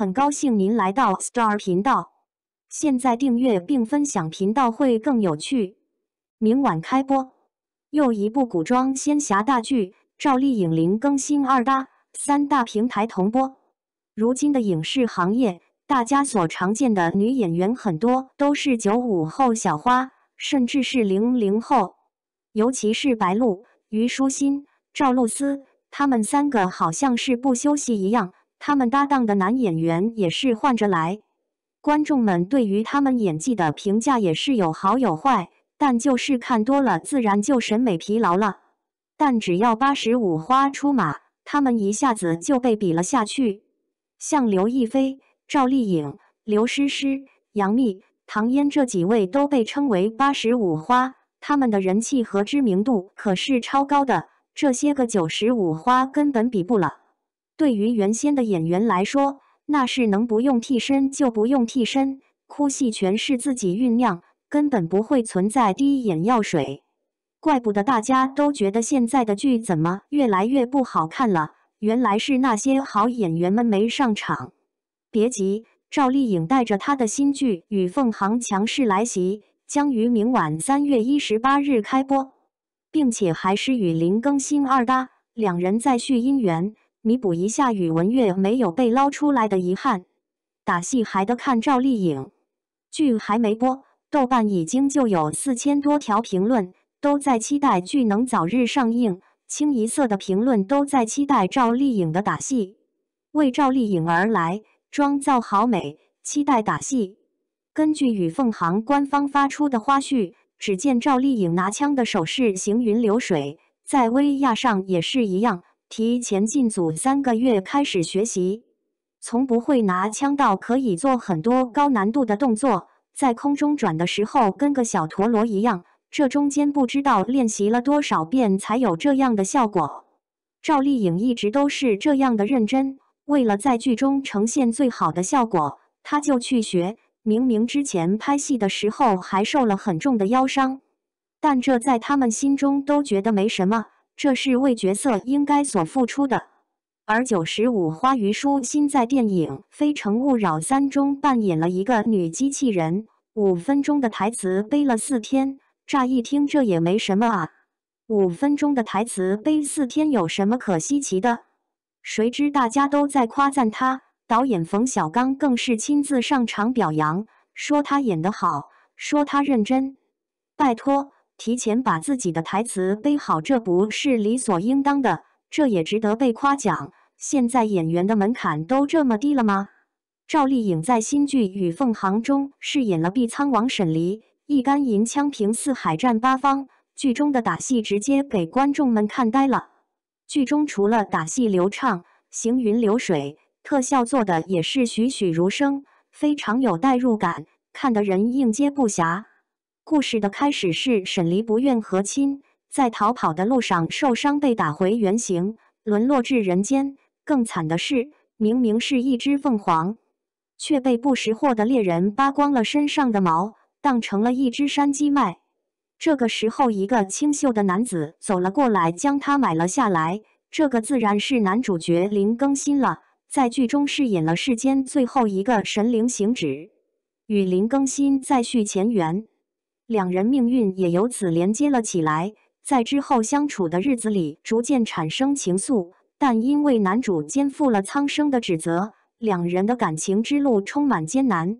很高兴您来到 Star 频道，现在订阅并分享频道会更有趣。明晚开播，又一部古装仙侠大剧，赵丽颖零更新二搭，三大平台同播。如今的影视行业，大家所常见的女演员很多都是九五后小花，甚至是零零后，尤其是白鹿、虞书欣、赵露思，她们三个好像是不休息一样。他们搭档的男演员也是换着来，观众们对于他们演技的评价也是有好有坏，但就是看多了，自然就审美疲劳了。但只要八十五花出马，他们一下子就被比了下去。像刘亦菲、赵丽颖、刘诗诗、杨幂、唐嫣这几位都被称为八十五花，他们的人气和知名度可是超高的，这些个九十五花根本比不了。对于原先的演员来说，那是能不用替身就不用替身，哭戏全是自己酝酿，根本不会存在滴眼药水。怪不得大家都觉得现在的剧怎么越来越不好看了，原来是那些好演员们没上场。别急，赵丽颖带着她的新剧《与凤行》强势来袭，将于明晚三月一十八日开播，并且还是与林更新二搭，两人再续姻缘。弥补一下宇文玥没有被捞出来的遗憾，打戏还得看赵丽颖。剧还没播，豆瓣已经就有四千多条评论，都在期待剧能早日上映。清一色的评论都在期待赵丽颖的打戏，为赵丽颖而来，妆造好美，期待打戏。根据与凤行官方发出的花絮，只见赵丽颖拿枪的手势行云流水，在威亚上也是一样。提前进组三个月开始学习，从不会拿枪到可以做很多高难度的动作，在空中转的时候跟个小陀螺一样。这中间不知道练习了多少遍才有这样的效果。赵丽颖一直都是这样的认真，为了在剧中呈现最好的效果，她就去学。明明之前拍戏的时候还受了很重的腰伤，但这在他们心中都觉得没什么。这是为角色应该所付出的，而九十五花虞书欣在电影《非诚勿扰三》中扮演了一个女机器人，五分钟的台词背了四天。乍一听这也没什么啊，五分钟的台词背四天有什么可稀奇的？谁知大家都在夸赞他，导演冯小刚更是亲自上场表扬，说他演得好，说他认真。拜托。提前把自己的台词背好，这不是理所应当的，这也值得被夸奖。现在演员的门槛都这么低了吗？赵丽颖在新剧《与凤行》中饰演了碧苍王沈离，一杆银枪平四海战八方，剧中的打戏直接给观众们看呆了。剧中除了打戏流畅、行云流水，特效做的也是栩栩如生，非常有代入感，看得人应接不暇。故事的开始是沈离不愿和亲，在逃跑的路上受伤，被打回原形，沦落至人间。更惨的是，明明是一只凤凰，却被不识货的猎人扒光了身上的毛，当成了一只山鸡卖。这个时候，一个清秀的男子走了过来，将它买了下来。这个自然是男主角林更新了，在剧中饰演了世间最后一个神灵行止，与林更新再续前缘。两人命运也由此连接了起来，在之后相处的日子里，逐渐产生情愫。但因为男主肩负了苍生的指责，两人的感情之路充满艰难。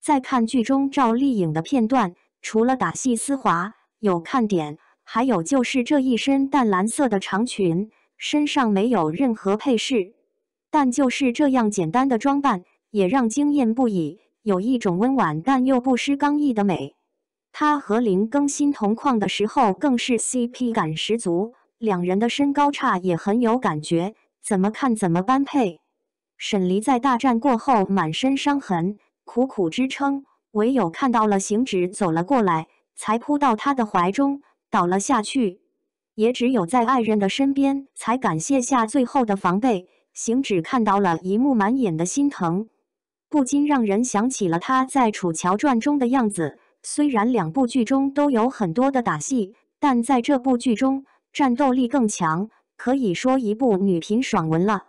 再看剧中赵丽颖的片段，除了打戏丝滑有看点，还有就是这一身淡蓝色的长裙，身上没有任何配饰，但就是这样简单的装扮，也让惊艳不已，有一种温婉但又不失刚毅的美。他和林更新同框的时候更是 CP 感十足，两人的身高差也很有感觉，怎么看怎么般配。沈离在大战过后满身伤痕，苦苦支撑，唯有看到了行止走了过来，才扑到他的怀中倒了下去。也只有在爱人的身边，才敢卸下最后的防备。行止看到了一幕，满眼的心疼，不禁让人想起了他在《楚乔传》中的样子。虽然两部剧中都有很多的打戏，但在这部剧中战斗力更强，可以说一部女频爽文了。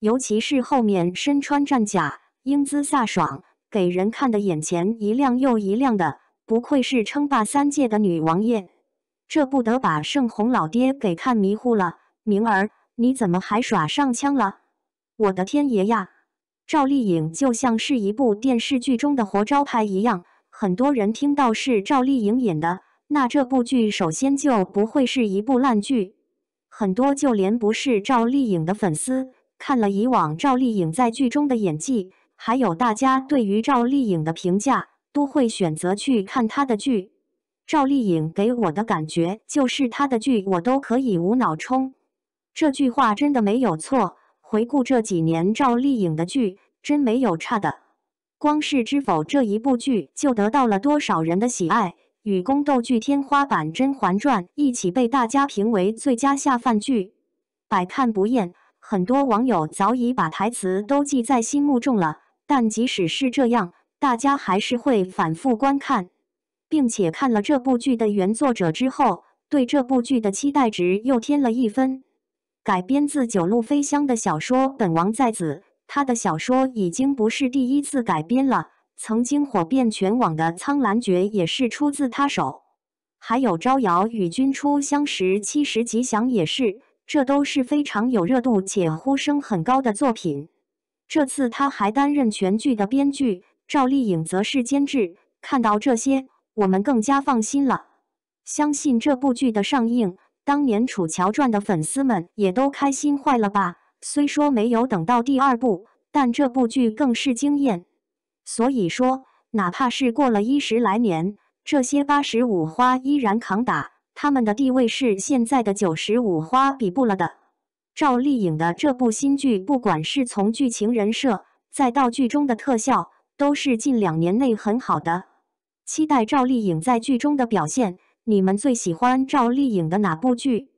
尤其是后面身穿战甲，英姿飒爽，给人看的眼前一亮又一亮的。不愧是称霸三界的女王爷！这不得把盛红老爹给看迷糊了。明儿，你怎么还耍上枪了？我的天爷呀！赵丽颖就像是一部电视剧中的活招牌一样，很多人听到是赵丽颖演的，那这部剧首先就不会是一部烂剧。很多就连不是赵丽颖的粉丝，看了以往赵丽颖在剧中的演技，还有大家对于赵丽颖的评价。都会选择去看她的剧。赵丽颖给我的感觉就是她的剧我都可以无脑冲，这句话真的没有错。回顾这几年赵丽颖的剧，真没有差的。光是《知否》这一部剧就得到了多少人的喜爱，与宫斗剧天花板《甄嬛传》一起被大家评为最佳下饭剧，百看不厌。很多网友早已把台词都记在心目中了，但即使是这样。大家还是会反复观看，并且看了这部剧的原作者之后，对这部剧的期待值又添了一分。改编自九路飞香的小说《本王在子》，他的小说已经不是第一次改编了，曾经火遍全网的《苍兰诀》也是出自他手，还有《招摇与君初相识七十吉祥》也是，这都是非常有热度且呼声很高的作品。这次他还担任全剧的编剧。赵丽颖则是监制，看到这些，我们更加放心了。相信这部剧的上映，当年《楚乔传》的粉丝们也都开心坏了吧？虽说没有等到第二部，但这部剧更是惊艳。所以说，哪怕是过了一十来年，这些八十五花依然扛打，他们的地位是现在的九十五花比不了的。赵丽颖的这部新剧，不管是从剧情、人设，再到剧中的特效。都是近两年内很好的，期待赵丽颖在剧中的表现。你们最喜欢赵丽颖的哪部剧？